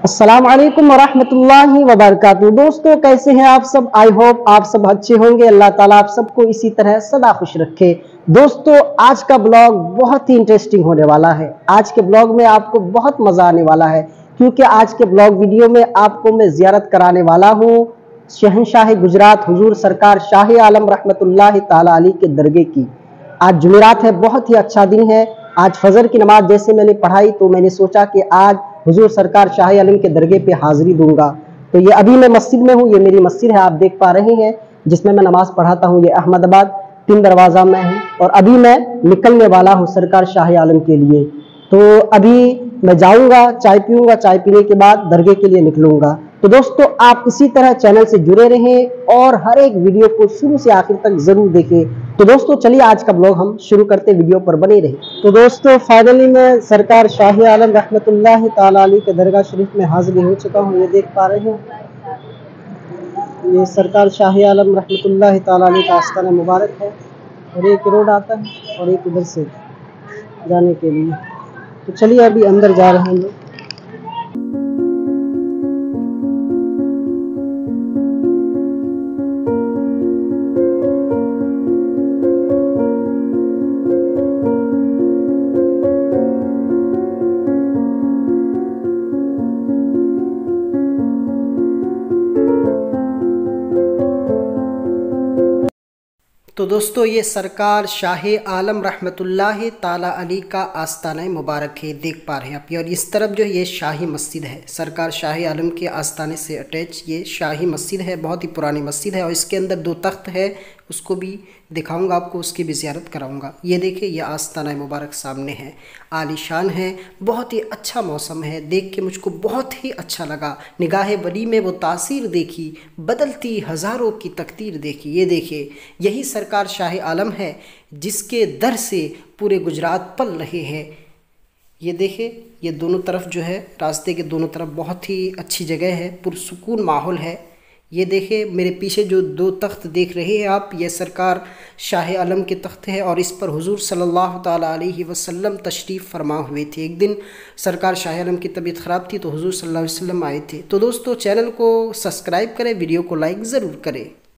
अस्सलाम वालेकुम वरहमतुल्लाहि वबरकातुहू। दोस्तों, कैसे हैं आप सब? आई होप आप सब अच्छे होंगे। अल्लाह ताला आप सबको इसी तरह सदा खुश रखे। दोस्तों, आज का ब्लॉग बहुत ही इंटरेस्टिंग होने वाला है। आज के ब्लॉग में आपको बहुत मज़ा आने वाला है, क्योंकि आज के ब्लॉग वीडियो में आपको मैं जियारत कराने वाला हूँ शहनशाह गुजरात हुजूर सरकार शाह आलम रहमतुल्लाह ताला अली के दरगे की। आज जुमेरात है, बहुत ही अच्छा दिन है। आज फजर की नमाज़ जैसे मैंने पढ़ाई तो मैंने सोचा कि आज हुजूर सरकार शाह आलम के दरगे पे हाजिरी दूँगा। तो ये अभी मैं मस्जिद में हूँ, ये मेरी मस्जिद है, आप देख पा रहे हैं, जिसमें मैं नमाज़ पढ़ाता हूँ, ये अहमदाबाद, तीन दरवाज़ा में है, और अभी मैं निकलने वाला हूँ सरकार शाह आलम के लिए। तो अभी मैं जाऊँगा, चाय पीऊँगा, चाय पीने के बाद दरगे के लिए निकलूँगा। तो दोस्तों, आप इसी तरह चैनल से जुड़े रहें और हर एक वीडियो को शुरू से आखिर तक ज़रूर देखें। तो दोस्तों, चलिए आज का ब्लॉग हम शुरू करते वीडियो पर बने रहे तो दोस्तों फाइनली मैं सरकार शाही आलम रहमतुल्लाह ताली के दरगाह शरीफ में हाजिर हो चुका हूँ, ये देख पा रहे हैं। ये सरकार शाही आलम रहमतुल्लाह ताली का आस्थान मुबारक है, और एक रोड आता है और एक उधर से जाने के लिए। तो चलिए अभी अंदर जा रहे हैं लोग। तो दोस्तों, ये सरकार शाह आलम रहमतुल्लाह ताला अली का आस्थाना मुबारक है, देख पा रहे हैं आप। और इस तरफ़ जो ये शाही मस्जिद है, सरकार शाह आलम के आस्थाने से अटैच ये शाही मस्जिद है, बहुत ही पुरानी मस्जिद है और इसके अंदर दो तख्त है उसको भी दिखाऊँगा, आपको उसकी भी ज़्यारत कराऊँगा। ये देखिए, ये आस्थाना मुबारक सामने है, आलीशान है, बहुत ही अच्छा मौसम है, देख के मुझको बहुत ही अच्छा लगा। निगाह बली में वो तासीर देखी, बदलती हज़ारों की तकदीर देखी। ये देखिए, यही सरकार शाह आलम है, जिसके दर से पूरे गुजरात पल रहे हैं। ये देखे ये दोनों तरफ़ जो है, रास्ते के दोनों तरफ़ बहुत ही अच्छी जगह है, पुरसकून माहौल है। ये देखे, मेरे पीछे जो दो तख्त देख रहे हैं आप, ये सरकार शाह आलम के तख्त है और इस पर हुजूर सल्लल्लाहु अलैहि वसल्लम तशरीफ़ फरमा हुए थे। एक दिन सरकार शाह आलम की तबीयत ख़राब थी तो हुजूर सल्लल्लाहु अलैहि वसल्लम आए थे। तो दोस्तों, चैनल को सब्सक्राइब करें, वीडियो को लाइक ज़रूर करें।